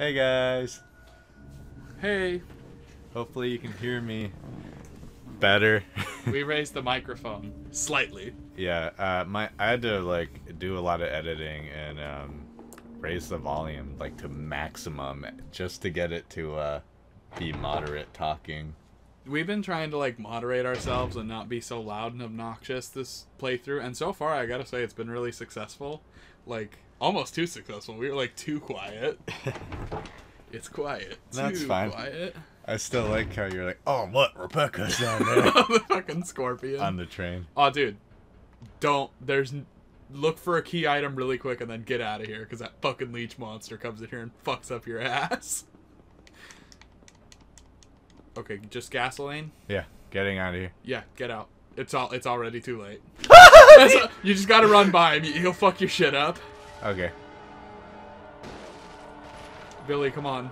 Hey guys. Hey, Hopefully you can hear me better. we raised the microphone slightly. yeah, uh, my I had to like do a lot of editing and um, raise the volume like to maximum just to get it to uh, be moderate talking. We've been trying to like moderate ourselves and not be so loud and obnoxious this playthrough, and so far I gotta say it's been really successful. Like almost too successful. We were like too quiet. It's quiet. That's too fine. Quiet. I still like how you're like, oh look, Rebecca's down there the fucking scorpion. on the train. oh, dude, don't. There's. Look for a key item really quick and then get out of here because that fucking leech monster comes in here and fucks up your ass. Okay, just gasoline. Yeah, getting out of here. Yeah, get out. It's all. It's already too late. You just gotta run by him. He'll fuck your shit up. Okay. Billy, come on.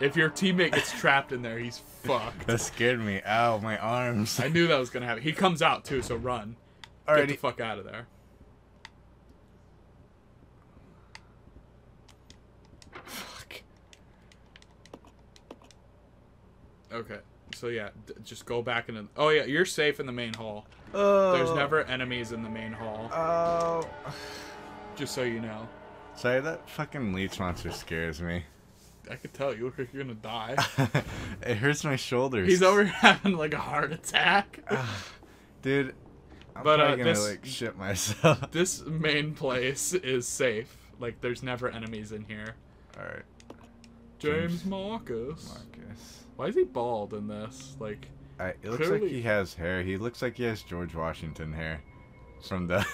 If your teammate gets trapped in there, he's fucked. That scared me. Ow, my arms. I knew that was gonna happen. He comes out too, so run. Get the fuck out of there. Fuck. Okay. So yeah, d- just go back in. Oh yeah, you're safe in the main hall. Oh. There's never enemies in the main hall. Oh. Just so you know. Sorry, that fucking leech monster scares me. I could tell you look like you're gonna die. it hurts my shoulders. He's over here having like a heart attack. Dude, I'm But, probably uh, gonna this- like shit myself. this main place is safe. Like there's never enemies in here. Alright, James James Marcus. Marcus. Why is he bald in this? Like, I, it looks Clearly- like he has hair. He looks like he has George Washington hair. From the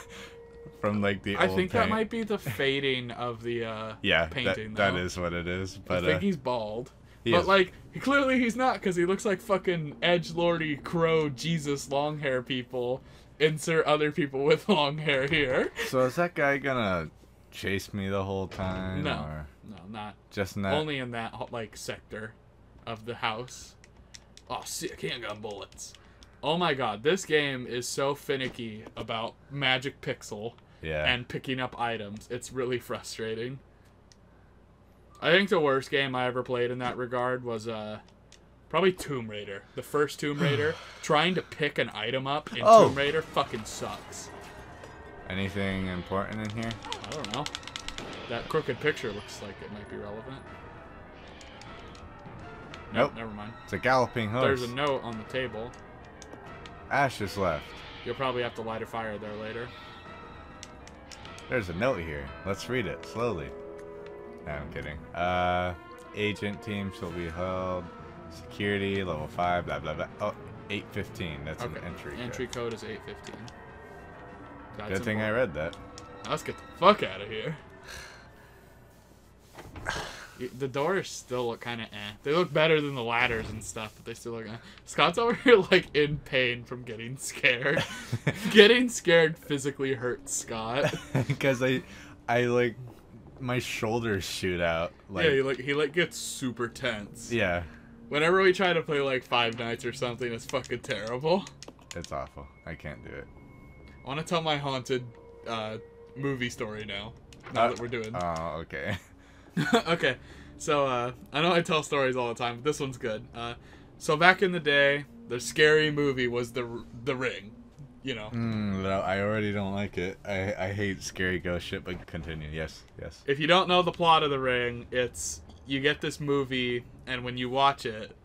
from like the I think that might be the fading of the uh Yeah, painting, that, that is what it is. But I think uh, he's bald. he but is- like, clearly he's not because he looks like fucking edge lordy crow Jesus long hair people. Insert other people with long hair here. so is that guy gonna chase me the whole time? No. Or No, not just in that? only in that like sector of the house. Oh, sick handgun bullets. Oh my god, this game is so finicky about magic pixel yeah. and picking up items. It's really frustrating. I think the worst game I ever played in that regard was uh probably Tomb Raider. The first Tomb Raider. Trying to pick an item up in Oh. Tomb Raider fucking sucks. Anything important in here? I don't know. That crooked picture looks like it might be relevant. Nope. Never mind. It's a galloping horse. There's a note on the table. Ash is left. You'll probably have to light a fire there later. There's a note here. Let's read it slowly. No, I'm kidding. Uh, agent team shall be held. Security level five. Blah blah blah. Oh, 815. That's Okay. an entry. code. Entry code is 815. That's Good thing I read that. Let's get the fuck out of here. The doors still look kind of eh. They look better than the ladders and stuff, but they still look eh. Scott's over here like in pain from getting scared. getting scared physically hurts Scott. Because I, I like, my shoulders shoot out. Like, yeah, he like he like gets super tense. yeah, Whenever we try to play like Five Nights or something, it's fucking terrible. it's awful. I can't do it. I want to tell my haunted uh, movie story now. Now Uh, that we're doing. Oh, okay. okay, so uh, I know I tell stories all the time, but this one's good. Uh, so back in the day, the scary movie was the the Ring. You know, Mm, no, I already don't like it. I, I hate scary ghost shit, but continue. Yes, yes. if you don't know the plot of the Ring, it's you get this movie, and when you watch it,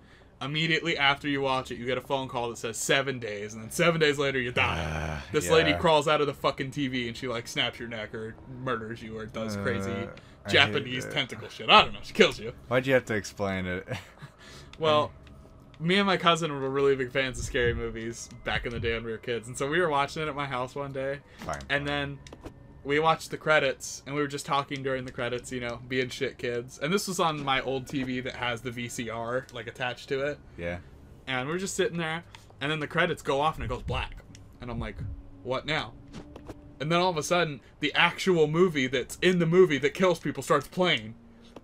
immediately after you watch it, you get a phone call that says seven days, and then seven days later you die. Uh, This lady crawls out of the fucking TV and she like snaps your neck or murders you or does crazy Uh, hate Japanese tentacle shit. I don't know. She kills you. Why'd you have to explain it? Well, me and my cousin were really big fans of scary movies back in the day when we were kids, and so we were watching it at my house one day, Fine. and then we watched the credits, and we were just talking during the credits, you know, being shit kids. And this was on my old TV that has the VCR like attached to it, Yeah. and we are just sitting there, and then the credits go off and it goes black, and I'm like, what now? And then all of a sudden, the actual movie that's in the movie that kills people starts playing,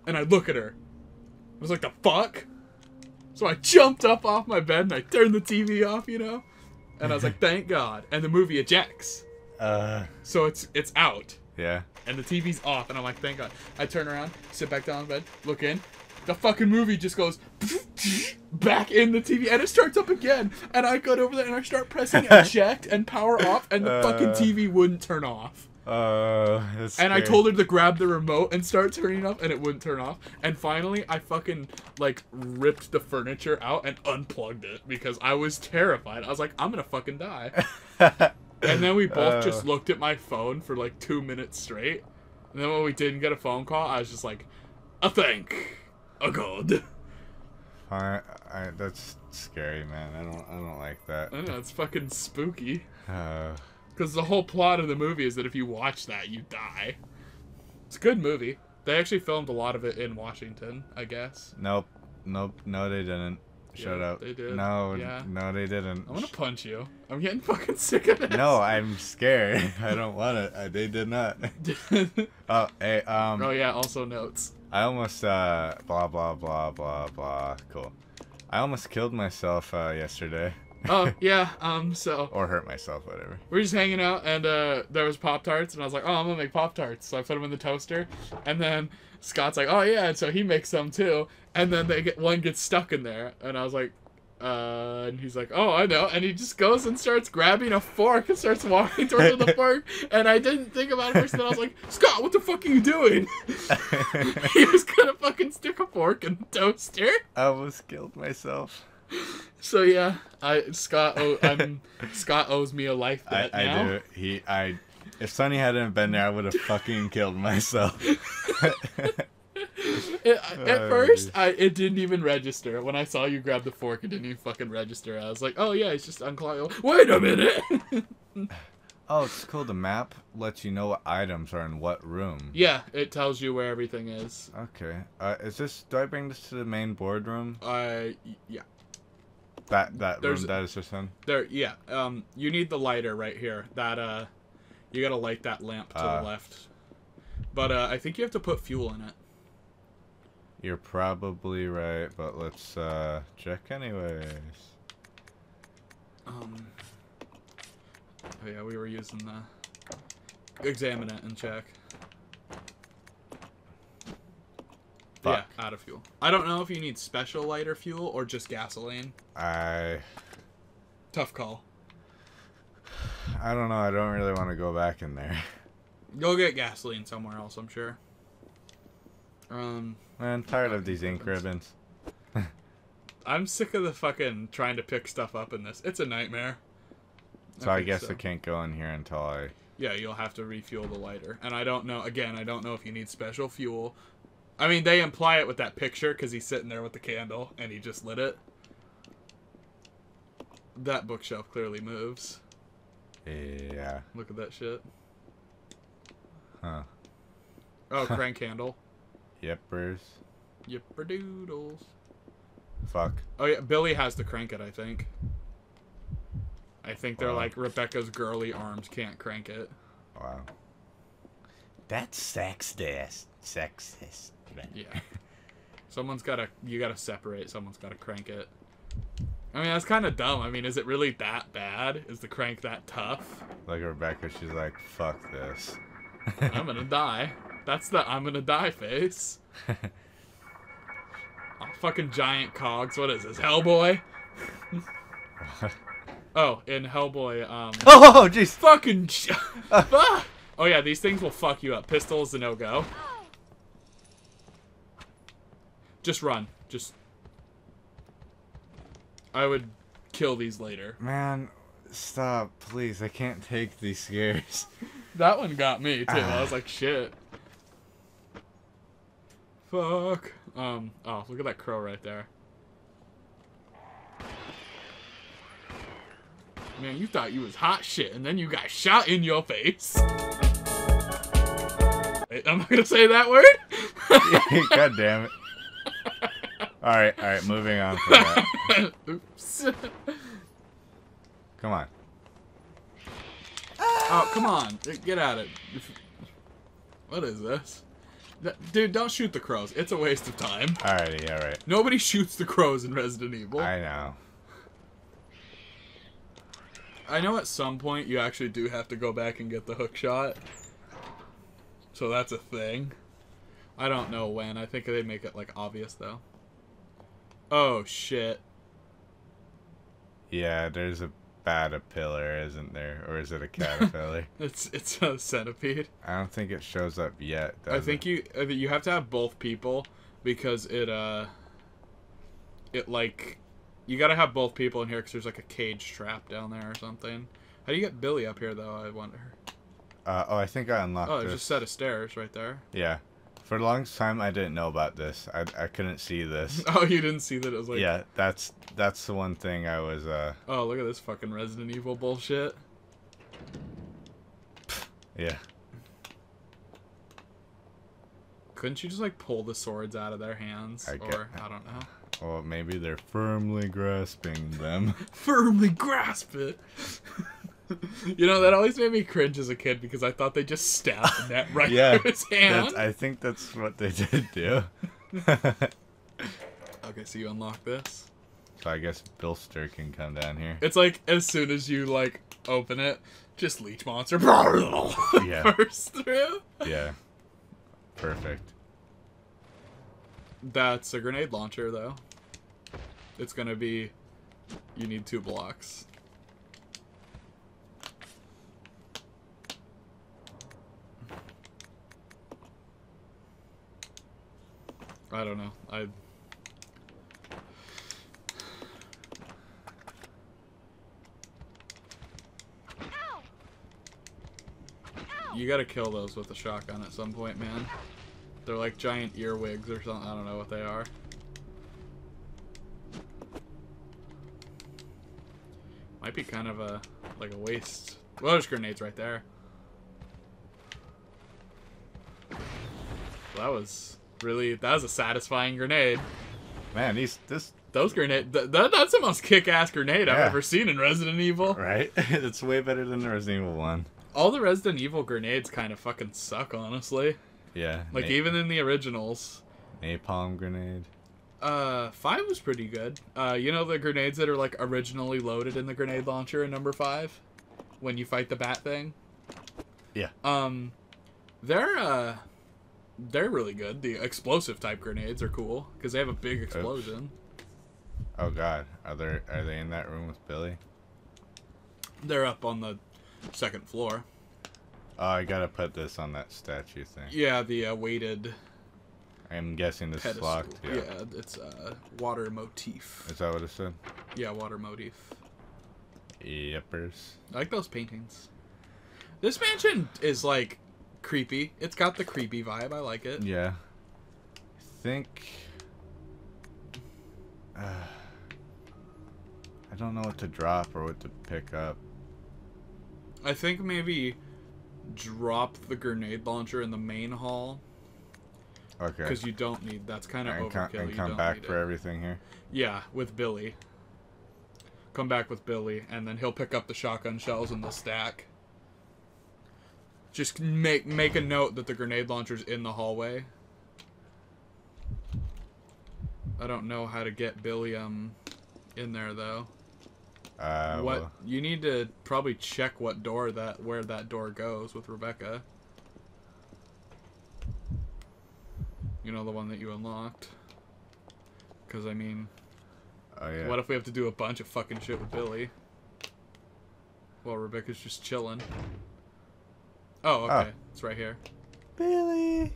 and I look at her. I was like, the fuck? So I jumped up off my bed and I turned the TV off, you know? And I was like, thank God. And the movie ejects. Uh, So it's it's out. Yeah. and the TV's off, and I'm like, thank God. I turn around, sit back down in bed, look in. The fucking movie just goes back in the TV, and it starts up again. And I got over there and I start pressing eject and power off, and the fucking Uh. TV wouldn't turn off. Uh, And I told her to grab the remote and start turning up, and it wouldn't turn off. And finally, I fucking like ripped the furniture out and unplugged it because I was terrified. I was like, I'm gonna fucking die. And then we both Uh. just looked at my phone for like two minutes straight. And then when we didn't get a phone call, I was just like, a thank a god. I, I, that's scary, man. I don't, I don't like that. I know it's fucking spooky. Uh, Because the whole plot of the movie is that if you watch that, you die. It's a good movie. They actually filmed a lot of it in Washington, I guess. nope, nope, no, they didn't. Shut Yeah, up. they did. No, Yeah. no, they didn't. I'm gonna punch you. I'm getting fucking sick of this. no, I'm scared. I don't want it. I, they did not. Oh, hey, um, oh yeah. Also notes. I almost uh blah blah blah blah blah. Cool. I almost killed myself uh, yesterday, Oh yeah. Um. So or hurt myself, whatever. we are just hanging out, and uh, there was Pop Tarts, and I was like, "Oh, I'm gonna make Pop Tarts." So I put them in the toaster, and then Scott's like, "Oh yeah," and so he makes some too, and then they get one gets stuck in there, and I was like, uh, and he's like, "Oh, I know," and he just goes and starts grabbing a fork and starts walking towards the fork, and I didn't think about it first, and I was like, "Scott, what the fuck are you doing?" he was gonna fucking stick a fork in the toaster. I almost killed myself. So yeah, I Scott, oh, I'm Scott owes me a life I, bet I now. do. He, I. If Sonny hadn't been there, I would have fucking killed myself. It, at Oh, first. I it didn't even register. When I saw you grab the fork, it didn't even fucking register. I was like, oh yeah, it's just unclogged. Wait a minute. oh, it's cool. The map lets you know what items are in what room. yeah, it tells you where everything is. Okay. Uh, is this? Do I bring this to the main boardroom? I yeah, That that There's- room that is just in. there yeah. Um, you need the lighter right here. That uh, you gotta light that lamp to Uh. the left. But uh, I think you have to put fuel in it. You're probably right, but let's uh check anyways. Um. Oh yeah, we were using the examine it and check. Fuck. Yeah, out of fuel. I don't know if you need special lighter fuel or just gasoline. I Tough call. I don't know. I don't really want to go back in there. Go get gasoline somewhere else, I'm sure. Um, Man, I'm tired of these ink ribbons. I'm sick of the fucking trying to pick stuff up in this. It's a nightmare. So I, think guess so. I can't go in here until I. Yeah, you'll have to refuel the lighter. And I don't know, again, I don't know if you need special fuel. I mean, they imply it with that picture because he's sitting there with the candle and he just lit it. That bookshelf clearly moves. Yeah. Look at that shit. Huh. Oh, crank handle. Yippers. Yipperdoodles. Fuck. Oh yeah, Billy has to crank it. I think. I think they're Wow. like Rebecca's girly arms can't crank it. Wow. That's sexist. Sexist. Yeah. Someone's gotta. You gotta separate. Someone's gotta crank it. I mean, that's kind of dumb. I mean, is it really that bad? Is the crank that tough? Like Rebecca, she's like, fuck this. I'm gonna die. That's the I'm gonna die face. Oh, fucking giant cogs. What is this, Hellboy? Oh, in Hellboy, um. oh, jeez. fucking. j- Oh yeah, these things will fuck you up. Pistol is a no go. Just run. Just. I would kill these later. Man, stop, please. I can't take these scares. That one got me too. I was like, shit. Fuck. Um. Oh, look at that crow right there. Man, you thought you was hot shit, and then you got shot in your face. Wait, I'm not gonna say that word. God damn it. Alright, alright, moving on from that. Oops. Come on. Oh, come on. Get at it. What is this? Dude, don't shoot the crows. It's a waste of time. Alrighty, alright. Nobody shoots the crows in Resident Evil. I know. I know at some point you actually do have to go back and get the hook shot. so that's a thing. I don't know when. I think they make it like obvious though. Oh shit. Yeah, there's a caterpillar, isn't there? Or is it a caterpillar? It's it's a centipede. I don't think it shows up yet. I think it? you you have to have both people because it uh it like you got to have both people in here because there's like a cage trap down there or something. How do you get Billy up here though? I wonder. Uh, oh, I think I unlocked Oh, there's this. a set of stairs right there. Yeah. For the longest time, I didn't know about this. I, I couldn't see this. Oh, you didn't see that it was like. yeah, that's that's the one thing I was. uh Oh, look at this fucking Resident Evil bullshit. Yeah. Couldn't you just like pull the swords out of their hands? I or I don't know. Well, maybe they're firmly grasping them. Firmly grasp it. you know that always made me cringe as a kid because I thought they just stabbed the net right Yeah, through his hand. I think that's what they did do. Okay, so you unlock this. so I guess Bilster can come down here. It's like as soon as you like open it, just leech monster Yeah. burst through. Yeah. Perfect. That's a grenade launcher though. It's gonna be you need two blocks. I don't know. I You gotta kill those with a shotgun at some point, man. They're like giant earwigs or something. I don't know what they are. Might be kind of a like a waste. Well, there's grenades right there. That was really that was a satisfying grenade. Man, these this Those grenade th- th- that's the most kick-ass grenade I've ever seen in Resident Evil. right. it's way better than the Resident Evil one. All the Resident Evil grenades kind of fucking suck, honestly. Yeah. Like even in the originals. napalm grenade. Uh, five was pretty good. Uh, you know the grenades that are like originally loaded in the grenade launcher in number five, when you fight the bat thing. Yeah. Um, they're uh, they're really good. The explosive type grenades are cool because they have a big explosion. Oh God, are they are they in that room with Billy? They're up on the second floor. Oh, I gotta put this on that statue thing. Yeah, the uh, weighted I'm guessing this is locked. Yeah. yeah, it's uh, water motif. Is that what it said? Yeah, water motif. Yepers. I like those paintings. This mansion is like creepy. It's got the creepy vibe. I like it. Yeah. I think. Uh, I don't know what to drop or what to pick up. I think maybe drop the grenade launcher in the main hall Okay. because you don't need. That's kind of and overkill. and you come back for it. everything here. Yeah, with Billy. Come back with Billy, and then he'll pick up the shotgun shells in the stack. Just make make a note that the grenade launcher's in the hallway. I don't know how to get Billy um in there though. Uh, what well, you need to probably check what door that where that door goes with Rebecca. You know the one that you unlocked. Because I mean, oh yeah. what if we have to do a bunch of fucking shit with Billy? While Rebecca's just chilling. Oh, okay. Oh. It's right here. Billy.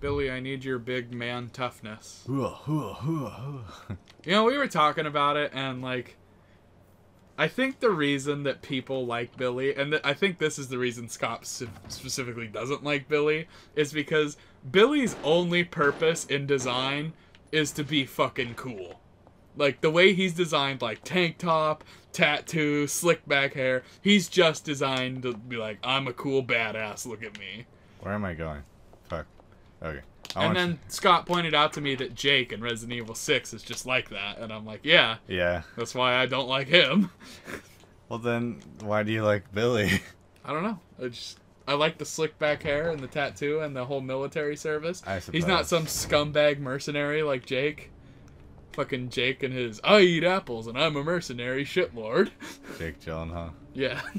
Billy, I need your big man toughness. You know, we were talking about it, and like, I think the reason that people like Billy, and th- I think this is the reason Scott s- specifically doesn't like Billy, is because Billy's only purpose in design is to be fucking cool. Like the way he's designed, like tank top, tattoo, slick back hair, he's just designed to be like, I'm a cool badass. Look at me. Where am I going? Fuck. Okay. I and then Scott pointed out to me that Jake in Resident Evil 6 is just like that, and I'm like, yeah, Yeah. that's why I don't like him. Well then, why do you like Billy? I don't know. I just I like the slick back hair and the tattoo and the whole military service. I He's not some scumbag mercenary like Jake. Fucking Jake and his I eat apples and I'm a mercenary shitlord. Jake Gyllenhaal. yeah.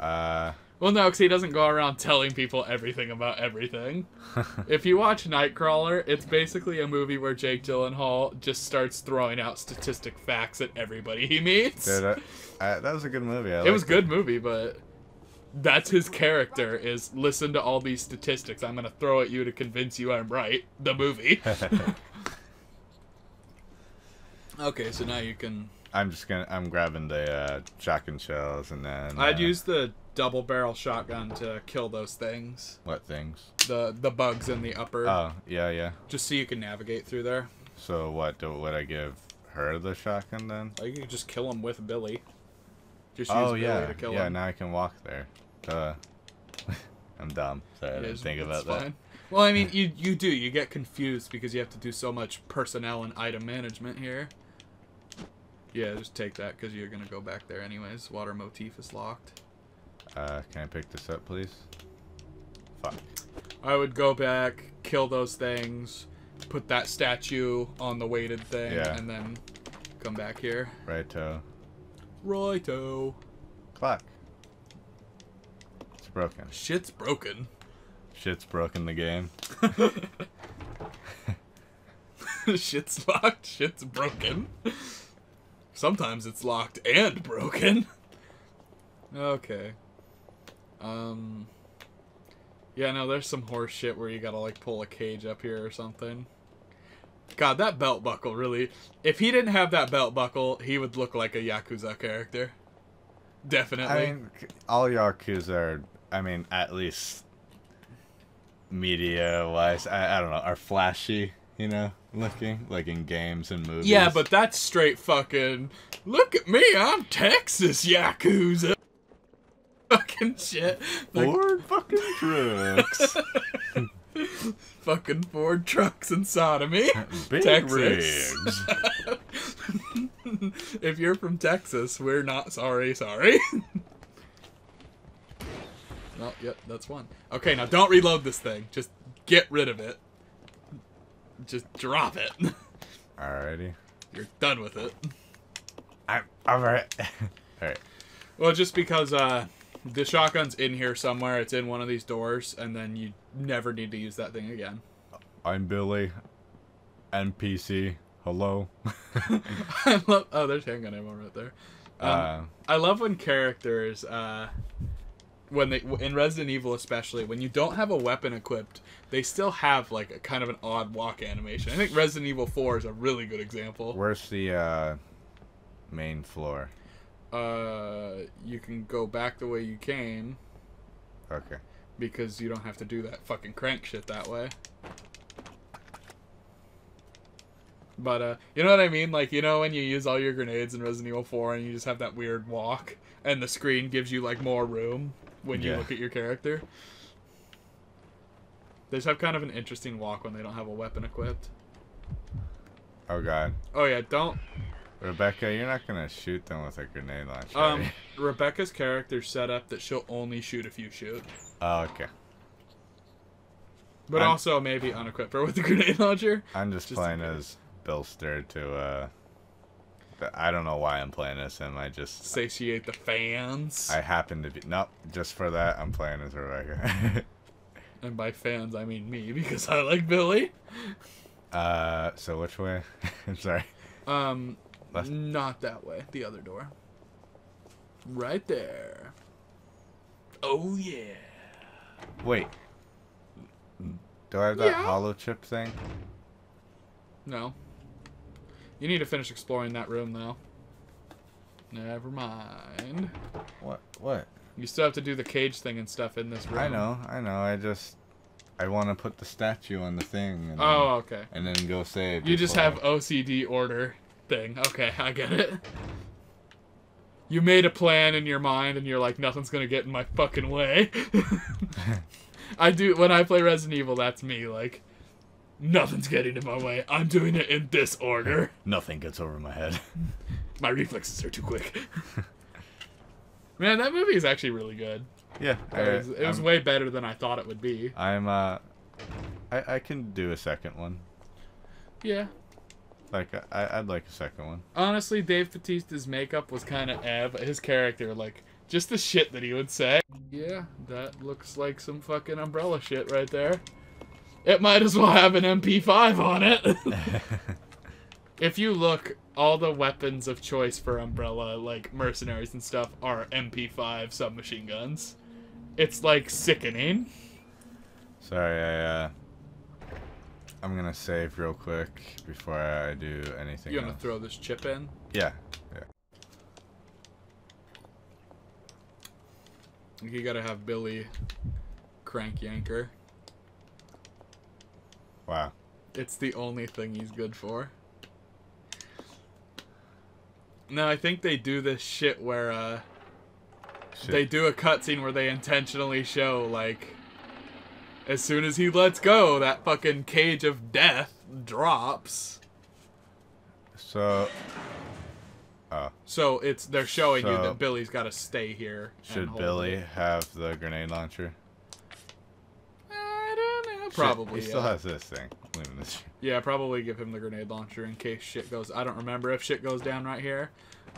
Uh, Well, no, because he doesn't go around telling people everything about everything. if you watch Nightcrawler, it's basically a movie where Jake Gyllenhaal just starts throwing out statistic facts at everybody he meets. Dude, I, I, that was a good movie. I it was liked good movie, but that's his character is listen to all these statistics. I'm gonna throw at you to convince you I'm right. The movie. Okay, so now you can. I'm just gonna. I'm grabbing the uh, shotgun shells and then. I'd uh, use the double barrel shotgun to kill those things. what things? The the bugs in the upper. Oh yeah, yeah. just so you can navigate through there. So what? Do, would I give her the shotgun then? Like you can just kill him with Billy. Just use Oh Billy yeah, to kill yeah. him. Now I can walk there. Duh. I'm dumb. Sorry, I didn't think about that. fine. Well, I mean, you you do you get confused because you have to do so much personnel and item management here. Yeah, just take that because you're gonna go back there anyways. Water motif is locked. Uh, can I pick this up, please? Fuck. I would go back, kill those things, put that statue on the weighted thing, Yeah. and then come back here. Righto. Righto. Clock. It's broken. Shit's broken. Shit's broken the game. Shit's locked. Shit's broken. Sometimes it's locked and broken. Okay. Um. Yeah, no, there's some horse shit where you gotta like pull a cage up here or something. God, that belt buckle really. If he didn't have that belt buckle, he would look like a Yakuza character. Definitely. I mean, all Yakuza are, I mean, at least media wise, I, I don't know, are flashy, you know, looking, like in games and movies. yeah, but that's straight fucking. Look at me, I'm Texas Yakuza. Fucking shit. Like, Ford fucking trucks. fucking Ford trucks and sodomy. Big Texas. if you're from Texas, we're not sorry, sorry. well, yep, that's one. Okay, now don't reload this thing. Just get rid of it. Just drop it. Alrighty. You're done with it. I'm alright. Alright. Well, just because uh, the shotgun's in here somewhere, it's in one of these doors, and then you never need to use that thing again. I'm Billy. NPC. Hello. I love. Oh, there's handgun ammo right there. Um, uh, I love when characters, uh, when they in Resident Evil especially, when you don't have a weapon equipped, they still have like a kind of an odd walk animation. I think Resident Evil Four is a really good example. where's the uh, main floor? Uh, you can go back the way you came Okay. because you don't have to do that fucking crank shit that way. But uh, you know what I mean? Like you know when you use all your grenades in Resident Evil 4 and you just have that weird walk and the screen gives you like more room when you look at your character. They just have kind of an interesting walk when they don't have a weapon equipped. Oh god. Oh yeah, don't Rebecca, you're not gonna shoot them with a grenade launcher. um? Rebecca's character set up that she'll only shoot if you shoot. oh, okay. But I'm- also maybe unequip her with the grenade launcher. I'm just, Just playing as Bill Sturr to uh I don't know why I'm playing as him. I just Satiate the fans. I happen to be nope, just for that I'm playing as Rebecca. And by fans, I mean me because I like Billy. uh so which way? I'm sorry. Um, Left. not that way. The other door. Right there. Oh yeah. Wait. Do I have that Yeah. hollow chip thing? No. You need to finish exploring that room though. Never mind. What what? You still have to do the cage thing and stuff in this room. I know, I know. I just I want to put the statue on the thing and, Oh, okay. and then go save. You just have OCD order thing. Okay, I get it. You made a plan in your mind and you're like, nothing's gonna get in my fucking way. I do when I play Resident Evil, that's me, like nothing's getting in my way. I'm doing it in this order. Nothing gets over my head. My reflexes are too quick. Man, that movie is actually really good. yeah, I, It was, it was way better than I thought it would be. I'm uh, I I can do a second one. Yeah. Like I I'd like a second one. Honestly, Dave Batista's makeup was kind of eh, but his character, like, Just the shit that he would say. Yeah, that looks like some fucking umbrella shit right there. It might as well have an MP5 on it. if you look, all the weapons of choice for Umbrella, like mercenaries and stuff, are MP5 submachine guns. It's like sickening. Sorry, I, uh... I'm gonna save real quick before I do anything You gonna else. throw this chip in? Yeah, yeah. You gotta have Billy crank yanker. Wow. It's the only thing he's good for. No, I think they do this shit where uh Shit. they do a cutscene where they intentionally show like as soon as he lets go, that fucking cage of death drops. So... Oh. So it's they're showing you that Billy's got to stay here. Should Billy it. have the grenade launcher? I. Shit, Probably. He yeah. still has this thing. This. Yeah, probably give him the grenade launcher in case shit goes. I don't remember if shit goes down right here,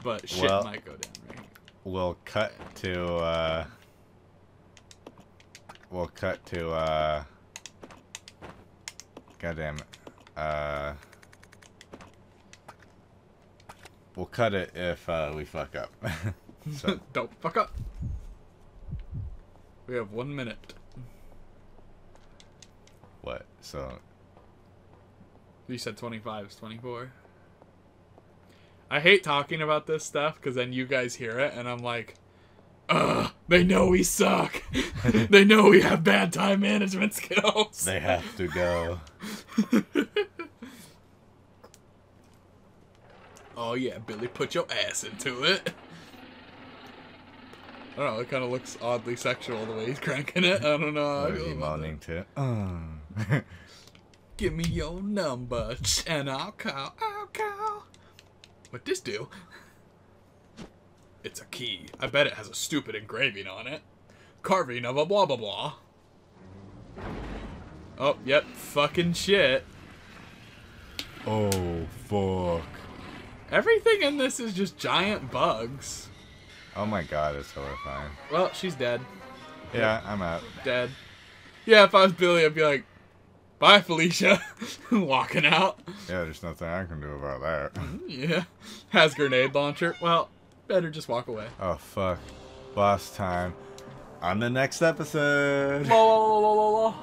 but shit Well- might go down right here. We'll cut to, uh... We'll cut to, uh... God damn it. Uh... We'll cut it if, uh, we fuck up. so, Don't fuck up. We have one minute. What? So, You said 25 is 24. I hate talking about this stuff because then you guys hear it and I'm like, ugh, they know we suck. they know we have bad time management skills. they have to go. oh yeah, Billy, put your ass into it. I don't know, it kind of looks oddly sexual the way he's cranking it. I don't know. What is he moaning to? Uh. Give me your number and I'll call. I'll call. What this do? It's a key. I bet it has a stupid engraving on it. Carving of a blah blah blah. Oh, yep, fucking shit. oh, fuck. Everything in this is just giant bugs. Oh my god, it's horrifying. Well, she's dead. Yeah, I'm out. Dead. Yeah, if I was Billy, I'd be like, bye, Felicia. Walking out. Yeah, there's nothing I can do about that. Mm, yeah. Has grenade launcher. Well, better just walk away. Oh, fuck. Boss time. On the next episode. La, la, la.